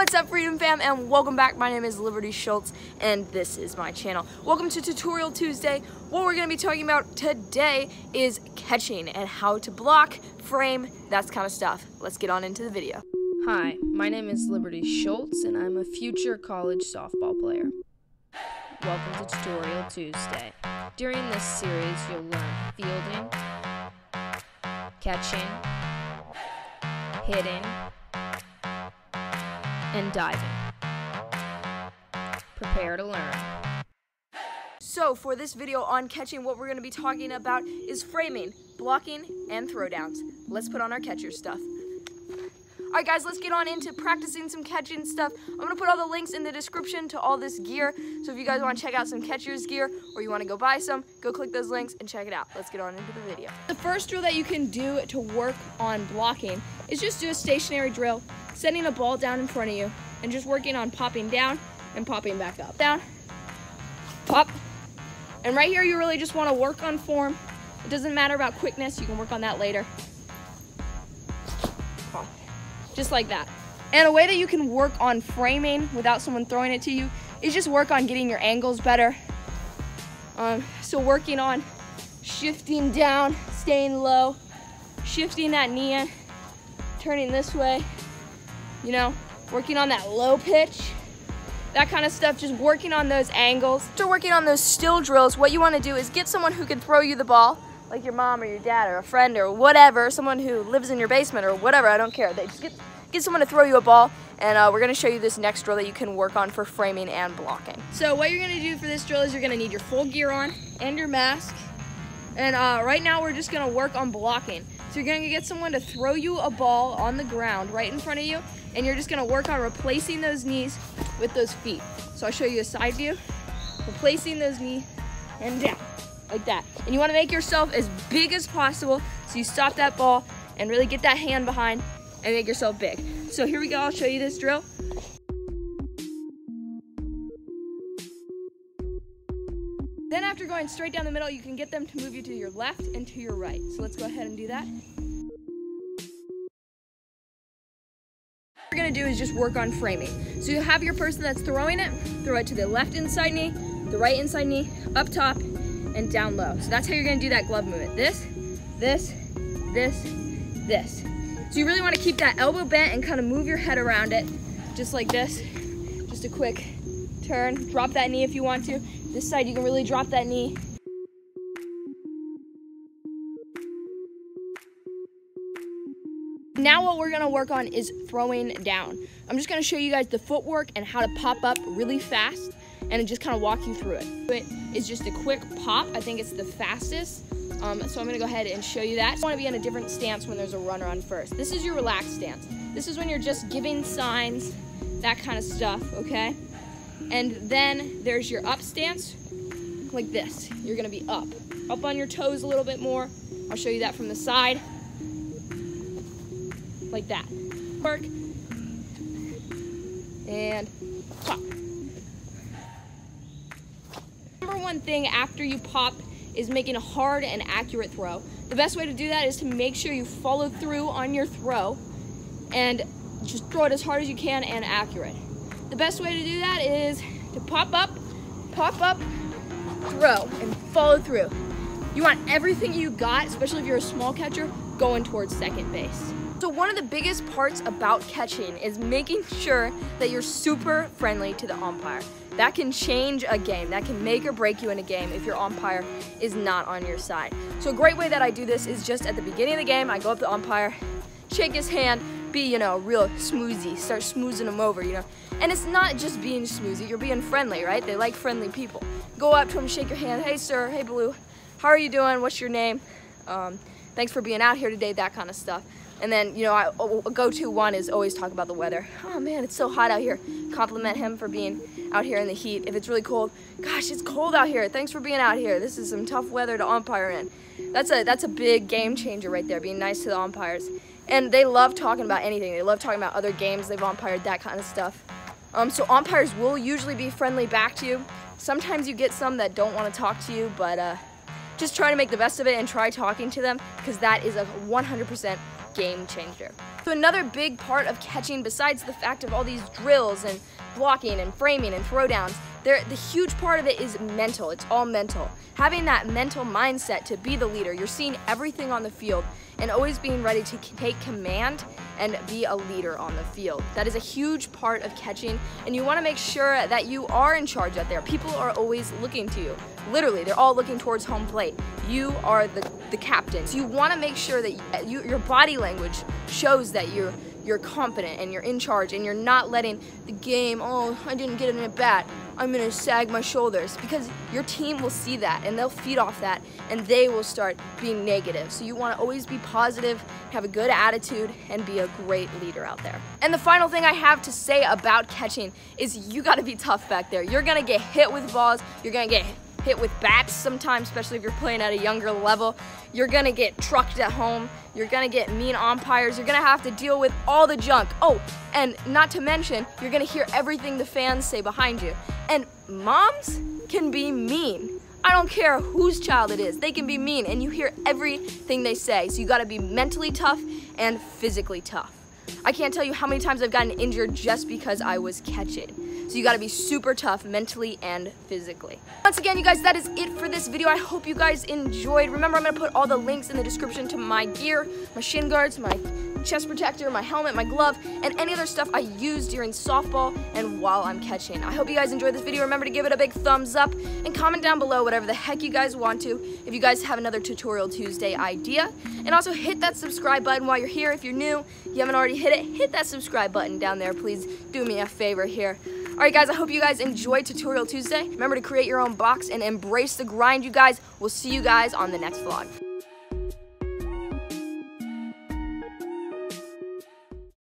What's up Freedom Fam and welcome back. My name is Liberty Schultz and this is my channel. Welcome to Tutorial Tuesday. What we're going to be talking about today is catching and how to block, frame, that kind of stuff. Let's get on into the video. Hi, my name is Liberty Schultz and I'm a future college softball player. Welcome to Tutorial Tuesday. During this series, you'll learn fielding, catching, hitting, and diving. Prepare to learn. So for this video on catching, what we're going to be talking about is framing, blocking, and throwdowns. Let's put on our catcher stuff. All right, guys, let's get on into practicing some catching stuff. I'm gonna put all the links in the description to all this gear. So if you guys wanna check out some catcher's gear or you wanna go buy some, go click those links and check it out. Let's get on into the video. The first drill that you can do to work on blocking is just do a stationary drill, setting a ball down in front of you and just working on popping down and popping back up. Down, pop. And right here, you really just wanna work on form. It doesn't matter about quickness, you can work on that later just like that. And a way that you can work on framing without someone throwing it to you is just work on getting your angles better. Um, so working on shifting down, staying low, shifting that knee in, turning this way, you know, working on that low pitch, that kind of stuff, just working on those angles. After working on those still drills, what you want to do is get someone who can throw you the ball, like your mom or your dad or a friend or whatever, someone who lives in your basement or whatever, I don't care. They just get get someone to throw you a ball, and uh, we're gonna show you this next drill that you can work on for framing and blocking. So what you're gonna do for this drill is you're gonna need your full gear on and your mask, and uh, right now we're just gonna work on blocking. So you're gonna get someone to throw you a ball on the ground right in front of you, and you're just gonna work on replacing those knees with those feet. So I'll show you a side view, replacing those knees and down, like that. And you wanna make yourself as big as possible so you stop that ball and really get that hand behind and make yourself big. So here we go, I'll show you this drill. Then after going straight down the middle, you can get them to move you to your left and to your right. So let's go ahead and do that. What we're gonna do is just work on framing. So you have your person that's throwing it, throw it to the left inside knee, the right inside knee, up top, and down low. So that's how you're gonna do that glove movement. This, this, this, this. So you really want to keep that elbow bent and kind of move your head around it, just like this. Just a quick turn. Drop that knee if you want to. This side, you can really drop that knee. Now what we're gonna work on is throwing down. I'm just gonna show you guys the footwork and how to pop up really fast and just kind of walk you through it. It is just a quick pop. I think it's the fastest. Um, so I'm gonna go ahead and show you that. You wanna be in a different stance when there's a runner on first. This is your relaxed stance. This is when you're just giving signs, that kind of stuff, okay? And then there's your up stance, like this. You're gonna be up. Up on your toes a little bit more. I'll show you that from the side. Like that. Work. And pop. One thing after you pop is making a hard and accurate throw. The best way to do that is to make sure you follow through on your throw and just throw it as hard as you can and accurate. The best way to do that is to pop up, pop up, throw, and follow through. You want everything you got, especially if you're a small catcher, going towards second base. So one of the biggest parts about catching is making sure that you're super friendly to the umpire. That can change a game. That can make or break you in a game if your umpire is not on your side. So a great way that I do this is just at the beginning of the game, I go up to the umpire, shake his hand, be, you know, real smoozy, start smoozing him over, you know. And it's not just being smoozy, you're being friendly, right? They like friendly people. Go up to him, shake your hand, hey sir, hey Blue, how are you doing, what's your name? Um, thanks for being out here today, that kind of stuff. And then, you know, I, a go-to one is always talk about the weather. Oh man, it's so hot out here. Compliment him for being out here in the heat. If it's really cold, gosh, it's cold out here. Thanks for being out here. This is some tough weather to umpire in. That's a that's a big game changer right there, being nice to the umpires. And they love talking about anything. They love talking about other games they've umpired, that kind of stuff. Um, so umpires will usually be friendly back to you. Sometimes you get some that don't want to talk to you, but uh, just try to make the best of it and try talking to them because that is a 100% game changer. So another big part of catching, besides the fact of all these drills and blocking and framing and throwdowns, there, the huge part of it is mental. It's all mental. Having that mental mindset to be the leader, you're seeing everything on the field and always being ready to take command and be a leader on the field. That is a huge part of catching, and you want to make sure that you are in charge out there. People are always looking to you. Literally, they're all looking towards home plate. You are the, the captain. So you want to make sure that you, your body language shows that you're you're confident and you're in charge and you're not letting the game, oh, I didn't get an at bat. I'm gonna sag my shoulders because your team will see that and they'll feed off that and they will start being negative. So you wanna always be positive, have a good attitude, and be a great leader out there. And the final thing I have to say about catching is you gotta be tough back there. You're gonna get hit with balls, you're gonna get hit with bats sometimes, especially if you're playing at a younger level. You're gonna get trucked at home. You're gonna get mean umpires. You're gonna have to deal with all the junk. Oh, and not to mention, you're gonna hear everything the fans say behind you. And moms can be mean. I don't care whose child it is, they can be mean, and you hear everything they say. So you gotta be mentally tough and physically tough. I can't tell you how many times I've gotten injured just because I was catching. So you gotta be super tough mentally and physically. Once again, you guys, that is it for this video. I hope you guys enjoyed. Remember, I'm gonna put all the links in the description to my gear, my shin guards, my chest protector, my helmet, my glove, and any other stuff I use during softball and while I'm catching. I hope you guys enjoyed this video. Remember to give it a big thumbs up and comment down below whatever the heck you guys want to if you guys have another Tutorial Tuesday idea. And also hit that subscribe button while you're here. If you're new, you haven't already hit it, hit that subscribe button down there. Please do me a favor here. Alright guys, I hope you guys enjoyed Tutorial Tuesday. Remember to create your own box and embrace the grind, you guys. We'll see you guys on the next vlog.